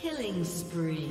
Killing spree.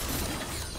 やった!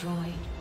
Summoner